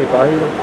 ahí para